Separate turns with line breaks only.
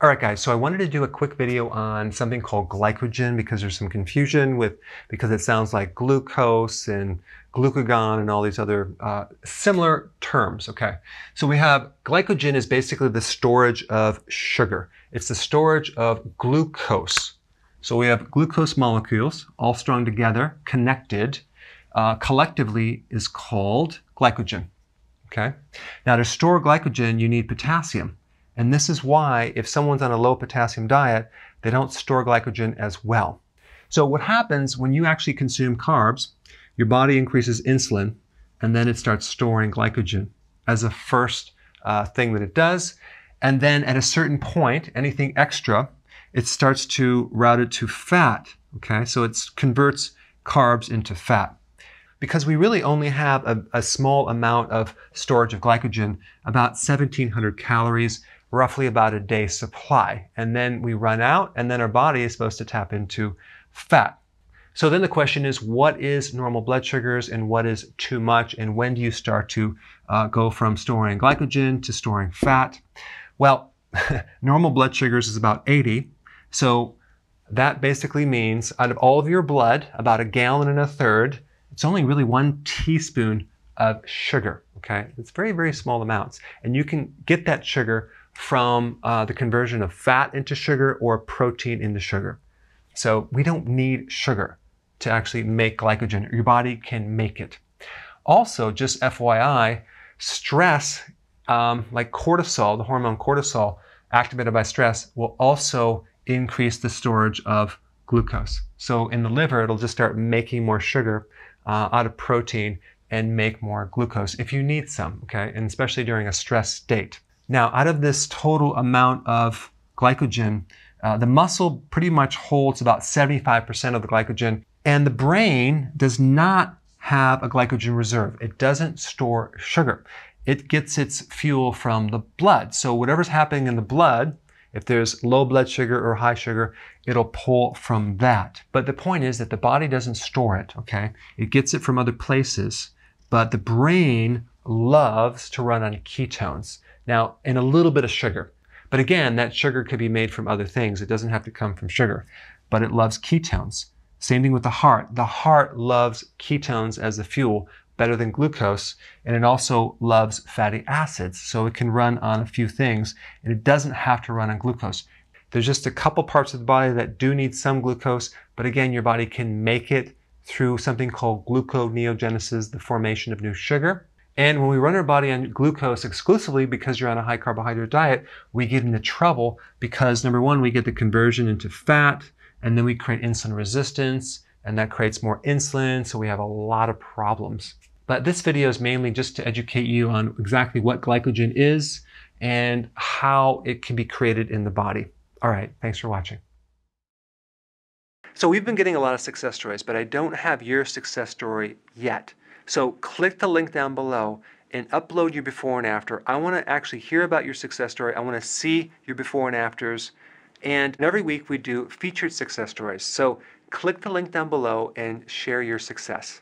All right, guys, so I wanted to do a quick video on something called glycogen because there's some confusion with, because it sounds like glucose and glucagon and all these other uh, similar terms, okay? So we have glycogen is basically the storage of sugar. It's the storage of glucose. So we have glucose molecules all strung together, connected, uh, collectively is called glycogen, okay? Now to store glycogen, you need potassium. And this is why if someone's on a low potassium diet, they don't store glycogen as well. So what happens when you actually consume carbs, your body increases insulin and then it starts storing glycogen as a first uh, thing that it does. And then at a certain point, anything extra, it starts to route it to fat. Okay, so it converts carbs into fat. Because we really only have a, a small amount of storage of glycogen, about 1700 calories, roughly about a day's supply. And then we run out, and then our body is supposed to tap into fat. So then the question is, what is normal blood sugars and what is too much? And when do you start to uh, go from storing glycogen to storing fat? Well, normal blood sugars is about 80. So that basically means out of all of your blood, about a gallon and a third, it's only really one teaspoon of sugar. Okay, it's very, very small amounts. And you can get that sugar from uh, the conversion of fat into sugar or protein into sugar. So we don't need sugar to actually make glycogen. Your body can make it. Also, just FYI, stress, um, like cortisol, the hormone cortisol, activated by stress, will also increase the storage of glucose. So in the liver, it'll just start making more sugar uh, out of protein and make more glucose if you need some, okay? And especially during a stress state. Now, out of this total amount of glycogen, uh, the muscle pretty much holds about 75% of the glycogen, and the brain does not have a glycogen reserve. It doesn't store sugar. It gets its fuel from the blood. So whatever's happening in the blood, if there's low blood sugar or high sugar, it'll pull from that. But the point is that the body doesn't store it, okay? It gets it from other places, but the brain loves to run on ketones. Now, and a little bit of sugar. But again, that sugar could be made from other things. It doesn't have to come from sugar, but it loves ketones. Same thing with the heart. The heart loves ketones as a fuel better than glucose, and it also loves fatty acids. So it can run on a few things, and it doesn't have to run on glucose. There's just a couple parts of the body that do need some glucose, but again, your body can make it through something called gluconeogenesis, the formation of new sugar. And when we run our body on glucose exclusively because you're on a high carbohydrate diet, we get into trouble because number one, we get the conversion into fat, and then we create insulin resistance, and that creates more insulin, so we have a lot of problems. But this video is mainly just to educate you on exactly what glycogen is and how it can be created in the body. All right, thanks for watching. So we've been getting a lot of success stories, but I don't have your success story yet. So click the link down below and upload your before and after. I want to actually hear about your success story. I want to see your before and afters. And every week we do featured success stories. So click the link down below and share your success.